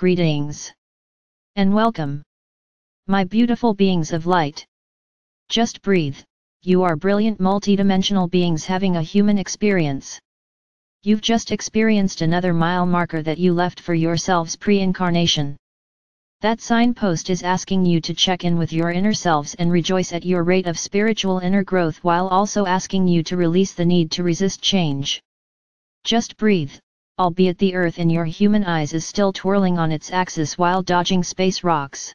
Greetings. And welcome. My beautiful beings of light. Just breathe, you are brilliant multidimensional beings having a human experience. You've just experienced another mile marker that you left for yourselves pre-incarnation. That signpost is asking you to check in with your inner selves and rejoice at your rate of spiritual inner growth while also asking you to release the need to resist change. Just breathe albeit the Earth in your human eyes is still twirling on its axis while dodging space rocks.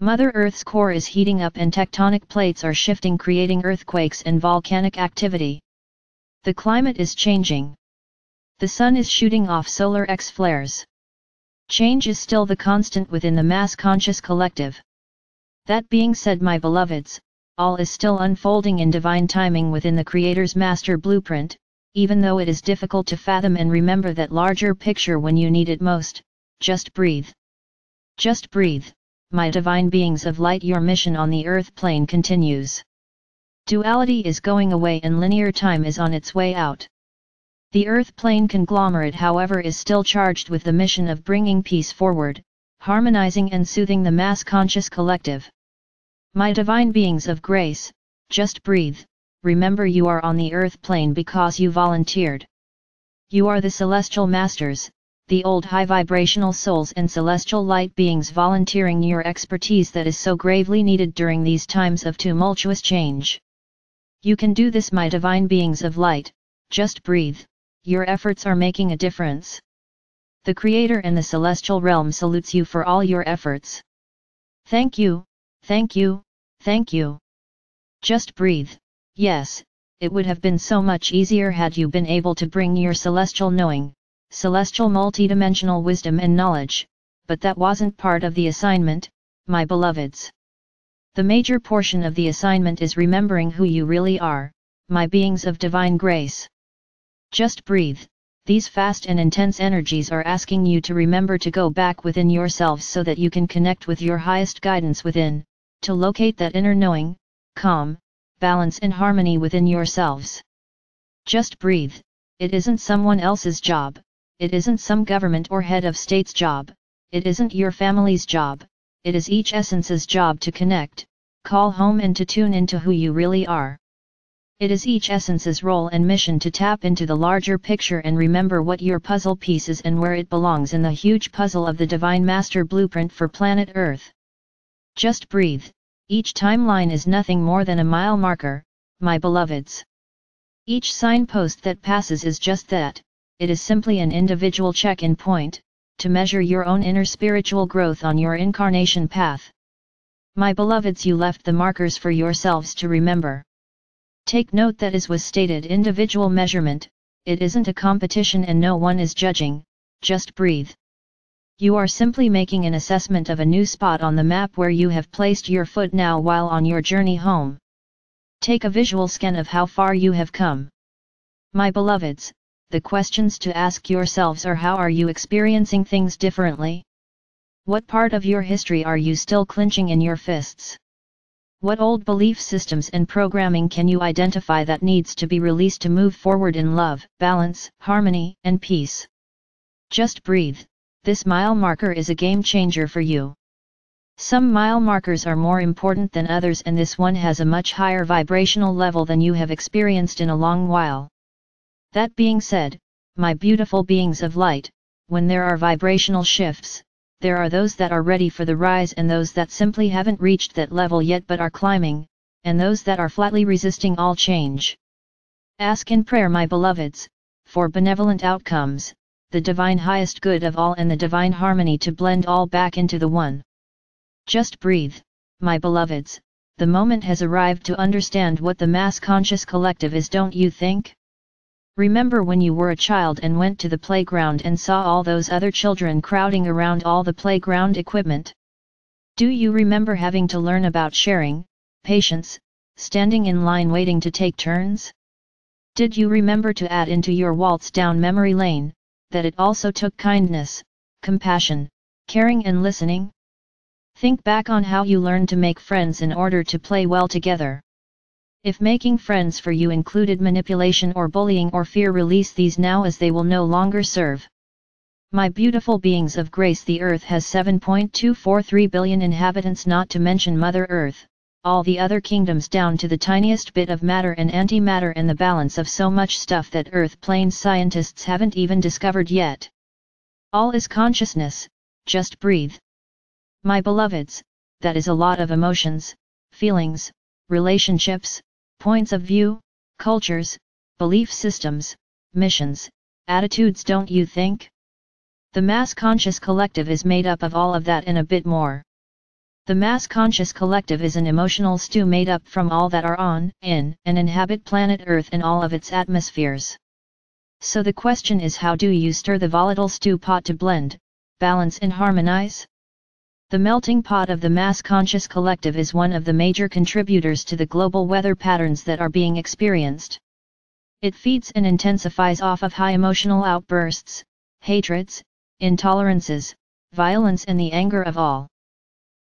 Mother Earth's core is heating up and tectonic plates are shifting creating earthquakes and volcanic activity. The climate is changing. The sun is shooting off solar X flares. Change is still the constant within the mass conscious collective. That being said my beloveds, all is still unfolding in divine timing within the Creator's master blueprint, even though it is difficult to fathom and remember that larger picture when you need it most, just breathe. Just breathe, my divine beings of light your mission on the earth plane continues. Duality is going away and linear time is on its way out. The earth plane conglomerate however is still charged with the mission of bringing peace forward, harmonizing and soothing the mass conscious collective. My divine beings of grace, just breathe, remember you are on the earth plane because you volunteered. You are the celestial masters, the old high vibrational souls and celestial light beings volunteering your expertise that is so gravely needed during these times of tumultuous change. You can do this my divine beings of light, just breathe, your efforts are making a difference. The Creator and the celestial realm salutes you for all your efforts. Thank you, thank you, thank you. Just breathe. Yes, it would have been so much easier had you been able to bring your celestial knowing, celestial multidimensional wisdom and knowledge, but that wasn't part of the assignment, my beloveds. The major portion of the assignment is remembering who you really are, my beings of divine grace. Just breathe, these fast and intense energies are asking you to remember to go back within yourselves so that you can connect with your highest guidance within, to locate that inner knowing, calm, balance and harmony within yourselves. Just breathe, it isn't someone else's job, it isn't some government or head of state's job, it isn't your family's job, it is each essence's job to connect, call home and to tune into who you really are. It is each essence's role and mission to tap into the larger picture and remember what your puzzle piece is and where it belongs in the huge puzzle of the Divine Master Blueprint for planet Earth. Just breathe, each timeline is nothing more than a mile marker, my beloveds. Each signpost that passes is just that, it is simply an individual check-in point, to measure your own inner spiritual growth on your incarnation path. My beloveds you left the markers for yourselves to remember. Take note that as was stated individual measurement, it isn't a competition and no one is judging, just breathe. You are simply making an assessment of a new spot on the map where you have placed your foot now while on your journey home. Take a visual scan of how far you have come. My beloveds, the questions to ask yourselves are how are you experiencing things differently? What part of your history are you still clenching in your fists? What old belief systems and programming can you identify that needs to be released to move forward in love, balance, harmony, and peace? Just breathe this mile marker is a game changer for you. Some mile markers are more important than others and this one has a much higher vibrational level than you have experienced in a long while. That being said, my beautiful beings of light, when there are vibrational shifts, there are those that are ready for the rise and those that simply haven't reached that level yet but are climbing, and those that are flatly resisting all change. Ask in prayer my beloveds, for benevolent outcomes, the divine highest good of all and the divine harmony to blend all back into the one. Just breathe, my beloveds, the moment has arrived to understand what the mass conscious collective is don't you think? Remember when you were a child and went to the playground and saw all those other children crowding around all the playground equipment? Do you remember having to learn about sharing, patience, standing in line waiting to take turns? Did you remember to add into your waltz down memory lane, that it also took kindness, compassion, caring and listening? Think back on how you learned to make friends in order to play well together. If making friends for you included manipulation or bullying or fear release these now as they will no longer serve. My beautiful beings of grace the earth has 7.243 billion inhabitants not to mention Mother Earth, all the other kingdoms down to the tiniest bit of matter and antimatter and the balance of so much stuff that earth plane scientists haven't even discovered yet. All is consciousness, just breathe. My beloveds, that is a lot of emotions, feelings, relationships, points of view, cultures, belief systems, missions, attitudes don't you think? The mass conscious collective is made up of all of that and a bit more. The mass conscious collective is an emotional stew made up from all that are on, in, and inhabit planet Earth and all of its atmospheres. So the question is how do you stir the volatile stew pot to blend, balance and harmonize? The melting pot of the mass conscious collective is one of the major contributors to the global weather patterns that are being experienced. It feeds and intensifies off of high emotional outbursts, hatreds, intolerances, violence and the anger of all.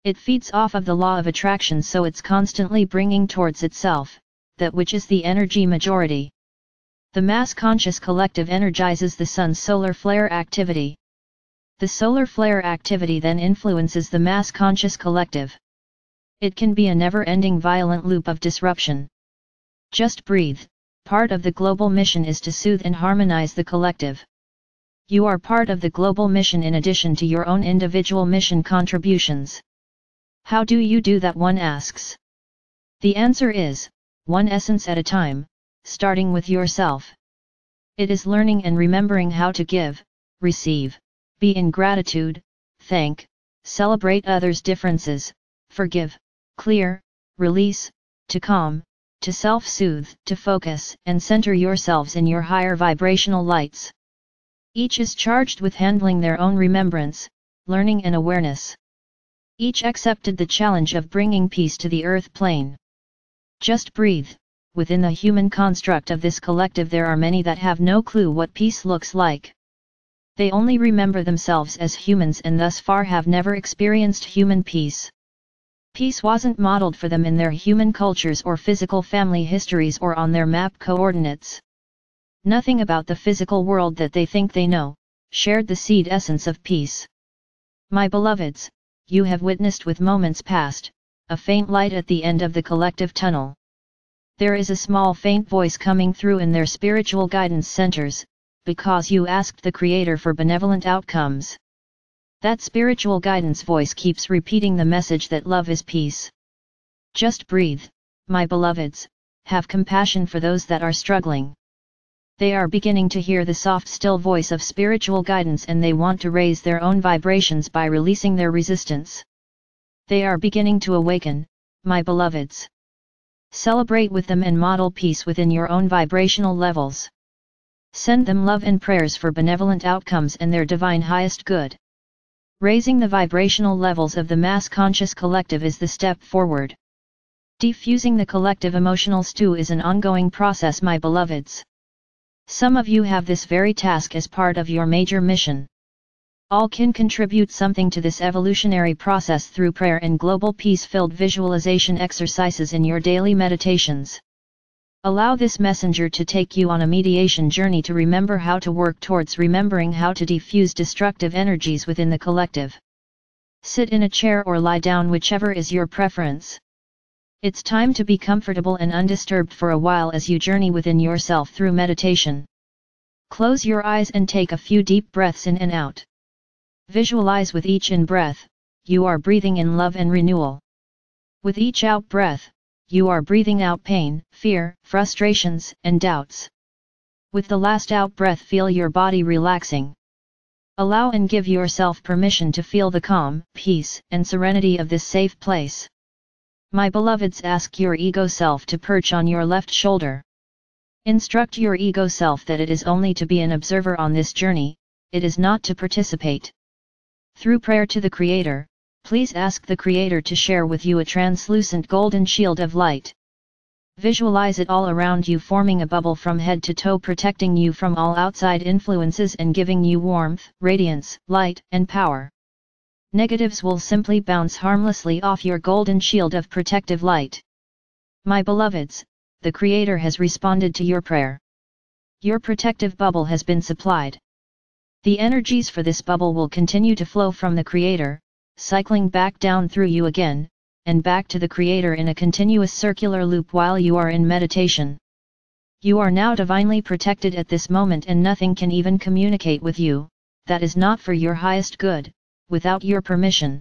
It feeds off of the law of attraction so it's constantly bringing towards itself, that which is the energy majority. The mass conscious collective energizes the sun's solar flare activity. The solar flare activity then influences the mass conscious collective. It can be a never-ending violent loop of disruption. Just breathe, part of the global mission is to soothe and harmonize the collective. You are part of the global mission in addition to your own individual mission contributions. How do you do that one asks? The answer is, one essence at a time, starting with yourself. It is learning and remembering how to give, receive, be in gratitude, thank, celebrate others' differences, forgive, clear, release, to calm, to self-soothe, to focus and center yourselves in your higher vibrational lights. Each is charged with handling their own remembrance, learning and awareness. Each accepted the challenge of bringing peace to the earth plane. Just breathe, within the human construct of this collective there are many that have no clue what peace looks like. They only remember themselves as humans and thus far have never experienced human peace. Peace wasn't modeled for them in their human cultures or physical family histories or on their map coordinates. Nothing about the physical world that they think they know, shared the seed essence of peace. My beloveds, you have witnessed with moments past, a faint light at the end of the collective tunnel. There is a small faint voice coming through in their spiritual guidance centers, because you asked the Creator for benevolent outcomes. That spiritual guidance voice keeps repeating the message that love is peace. Just breathe, my beloveds, have compassion for those that are struggling. They are beginning to hear the soft still voice of spiritual guidance and they want to raise their own vibrations by releasing their resistance. They are beginning to awaken, my beloveds. Celebrate with them and model peace within your own vibrational levels. Send them love and prayers for benevolent outcomes and their divine highest good. Raising the vibrational levels of the mass conscious collective is the step forward. Defusing the collective emotional stew is an ongoing process my beloveds. Some of you have this very task as part of your major mission. All can contribute something to this evolutionary process through prayer and global peace-filled visualization exercises in your daily meditations. Allow this messenger to take you on a mediation journey to remember how to work towards remembering how to defuse destructive energies within the collective. Sit in a chair or lie down whichever is your preference. It's time to be comfortable and undisturbed for a while as you journey within yourself through meditation. Close your eyes and take a few deep breaths in and out. Visualize with each in breath, you are breathing in love and renewal. With each out breath, you are breathing out pain, fear, frustrations, and doubts. With the last out breath feel your body relaxing. Allow and give yourself permission to feel the calm, peace, and serenity of this safe place. My beloveds ask your ego self to perch on your left shoulder. Instruct your ego self that it is only to be an observer on this journey, it is not to participate. Through prayer to the Creator, please ask the Creator to share with you a translucent golden shield of light. Visualize it all around you forming a bubble from head to toe protecting you from all outside influences and giving you warmth, radiance, light, and power negatives will simply bounce harmlessly off your golden shield of protective light. My beloveds, the Creator has responded to your prayer. Your protective bubble has been supplied. The energies for this bubble will continue to flow from the Creator, cycling back down through you again, and back to the Creator in a continuous circular loop while you are in meditation. You are now divinely protected at this moment and nothing can even communicate with you, that is not for your highest good, without your permission.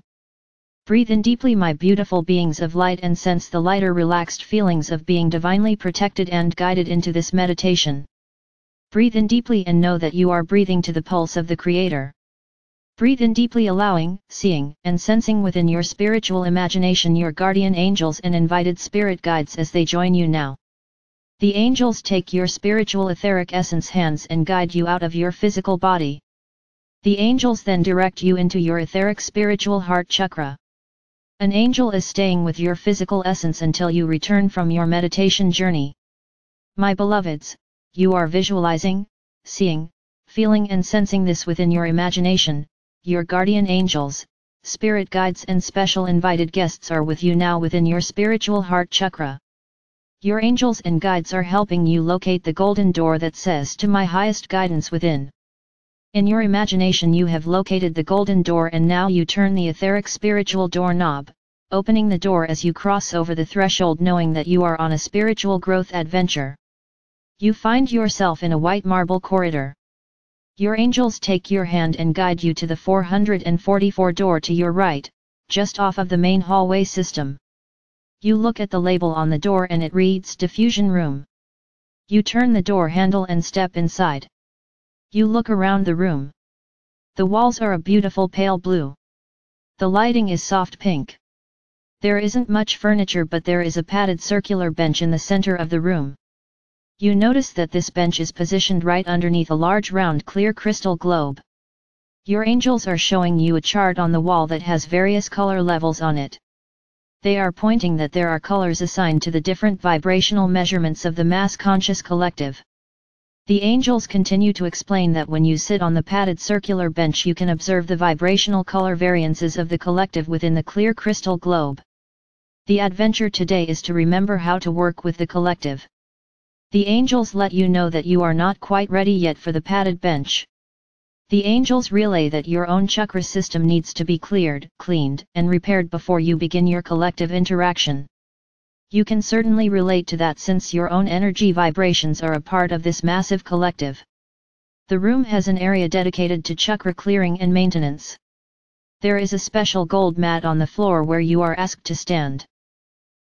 Breathe in deeply my beautiful beings of light and sense the lighter relaxed feelings of being divinely protected and guided into this meditation. Breathe in deeply and know that you are breathing to the pulse of the Creator. Breathe in deeply allowing, seeing, and sensing within your spiritual imagination your guardian angels and invited spirit guides as they join you now. The angels take your spiritual etheric essence hands and guide you out of your physical body. The angels then direct you into your etheric spiritual heart chakra. An angel is staying with your physical essence until you return from your meditation journey. My beloveds, you are visualizing, seeing, feeling and sensing this within your imagination, your guardian angels, spirit guides and special invited guests are with you now within your spiritual heart chakra. Your angels and guides are helping you locate the golden door that says to my highest guidance within. In your imagination you have located the golden door and now you turn the etheric spiritual door knob, opening the door as you cross over the threshold knowing that you are on a spiritual growth adventure. You find yourself in a white marble corridor. Your angels take your hand and guide you to the 444 door to your right, just off of the main hallway system. You look at the label on the door and it reads Diffusion Room. You turn the door handle and step inside. You look around the room. The walls are a beautiful pale blue. The lighting is soft pink. There isn't much furniture but there is a padded circular bench in the center of the room. You notice that this bench is positioned right underneath a large round clear crystal globe. Your angels are showing you a chart on the wall that has various color levels on it. They are pointing that there are colors assigned to the different vibrational measurements of the mass conscious collective. The angels continue to explain that when you sit on the padded circular bench you can observe the vibrational color variances of the collective within the clear crystal globe. The adventure today is to remember how to work with the collective. The angels let you know that you are not quite ready yet for the padded bench. The angels relay that your own chakra system needs to be cleared, cleaned, and repaired before you begin your collective interaction. You can certainly relate to that since your own energy vibrations are a part of this massive collective. The room has an area dedicated to chakra clearing and maintenance. There is a special gold mat on the floor where you are asked to stand.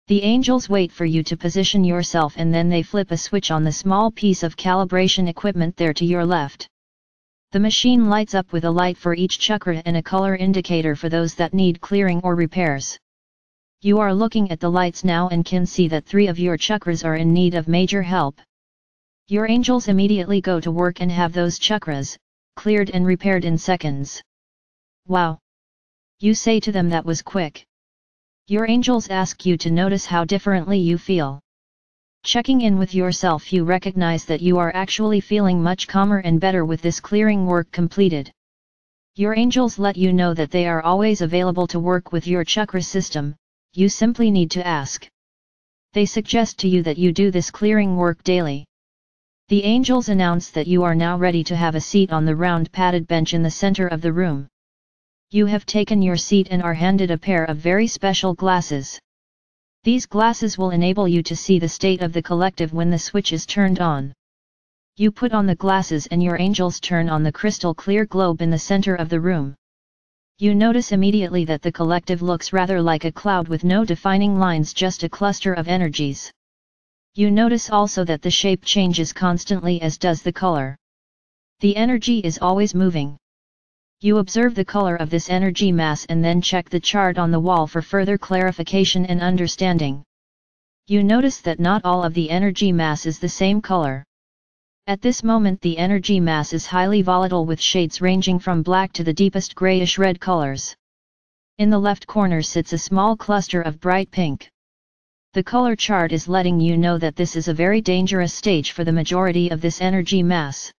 The angels wait for you to position yourself and then they flip a switch on the small piece of calibration equipment there to your left. The machine lights up with a light for each chakra and a color indicator for those that need clearing or repairs. You are looking at the lights now and can see that three of your chakras are in need of major help. Your angels immediately go to work and have those chakras, cleared and repaired in seconds. Wow! You say to them that was quick. Your angels ask you to notice how differently you feel. Checking in with yourself you recognize that you are actually feeling much calmer and better with this clearing work completed. Your angels let you know that they are always available to work with your chakra system, you simply need to ask. They suggest to you that you do this clearing work daily. The angels announce that you are now ready to have a seat on the round padded bench in the center of the room. You have taken your seat and are handed a pair of very special glasses. These glasses will enable you to see the state of the collective when the switch is turned on. You put on the glasses and your angels turn on the crystal clear globe in the center of the room. You notice immediately that the collective looks rather like a cloud with no defining lines just a cluster of energies. You notice also that the shape changes constantly as does the color. The energy is always moving. You observe the color of this energy mass and then check the chart on the wall for further clarification and understanding. You notice that not all of the energy mass is the same color. At this moment the energy mass is highly volatile with shades ranging from black to the deepest grayish red colors. In the left corner sits a small cluster of bright pink. The color chart is letting you know that this is a very dangerous stage for the majority of this energy mass.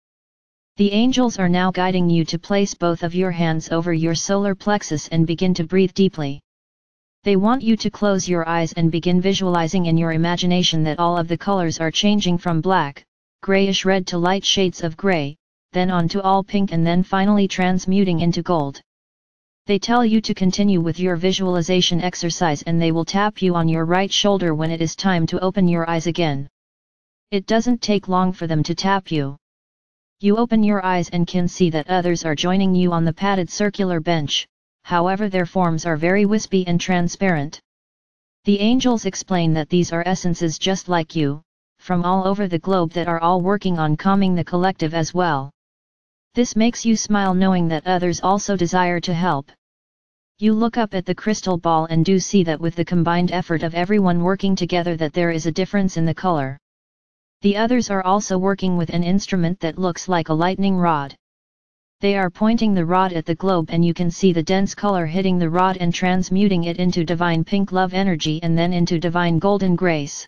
The angels are now guiding you to place both of your hands over your solar plexus and begin to breathe deeply. They want you to close your eyes and begin visualizing in your imagination that all of the colors are changing from black, grayish red to light shades of gray, then on to all pink and then finally transmuting into gold. They tell you to continue with your visualization exercise and they will tap you on your right shoulder when it is time to open your eyes again. It doesn't take long for them to tap you. You open your eyes and can see that others are joining you on the padded circular bench, however their forms are very wispy and transparent. The angels explain that these are essences just like you, from all over the globe that are all working on calming the collective as well. This makes you smile knowing that others also desire to help. You look up at the crystal ball and do see that with the combined effort of everyone working together that there is a difference in the color. The others are also working with an instrument that looks like a lightning rod. They are pointing the rod at the globe and you can see the dense color hitting the rod and transmuting it into divine pink love energy and then into divine golden grace.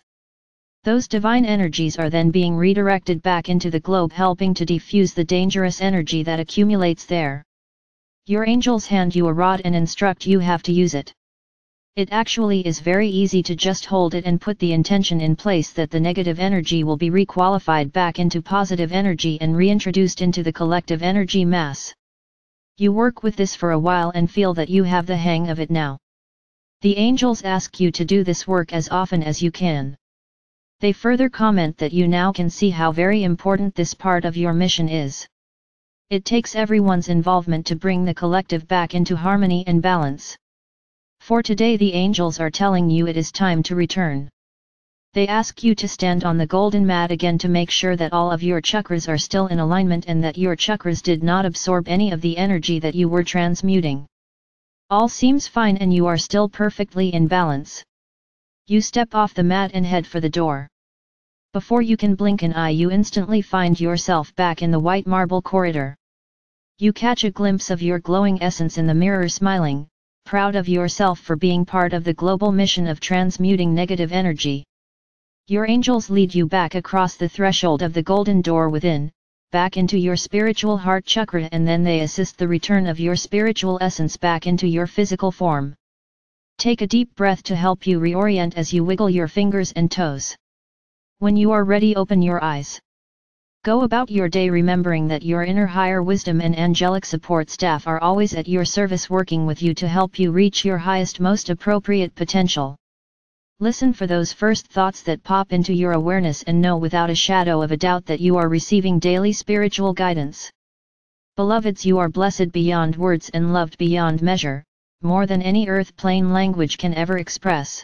Those divine energies are then being redirected back into the globe helping to defuse the dangerous energy that accumulates there. Your angels hand you a rod and instruct you have to use it. It actually is very easy to just hold it and put the intention in place that the negative energy will be requalified back into positive energy and reintroduced into the collective energy mass. You work with this for a while and feel that you have the hang of it now. The angels ask you to do this work as often as you can. They further comment that you now can see how very important this part of your mission is. It takes everyone's involvement to bring the collective back into harmony and balance. For today the angels are telling you it is time to return. They ask you to stand on the golden mat again to make sure that all of your chakras are still in alignment and that your chakras did not absorb any of the energy that you were transmuting. All seems fine and you are still perfectly in balance. You step off the mat and head for the door. Before you can blink an eye you instantly find yourself back in the white marble corridor. You catch a glimpse of your glowing essence in the mirror smiling, proud of yourself for being part of the global mission of transmuting negative energy. Your angels lead you back across the threshold of the golden door within, back into your spiritual heart chakra and then they assist the return of your spiritual essence back into your physical form. Take a deep breath to help you reorient as you wiggle your fingers and toes. When you are ready open your eyes. Go about your day remembering that your inner higher wisdom and angelic support staff are always at your service working with you to help you reach your highest most appropriate potential. Listen for those first thoughts that pop into your awareness and know without a shadow of a doubt that you are receiving daily spiritual guidance. Beloveds you are blessed beyond words and loved beyond measure, more than any earth plane language can ever express.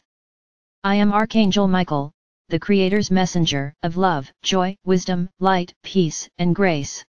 I am Archangel Michael, the Creator's messenger of love, joy, wisdom, light, peace, and grace.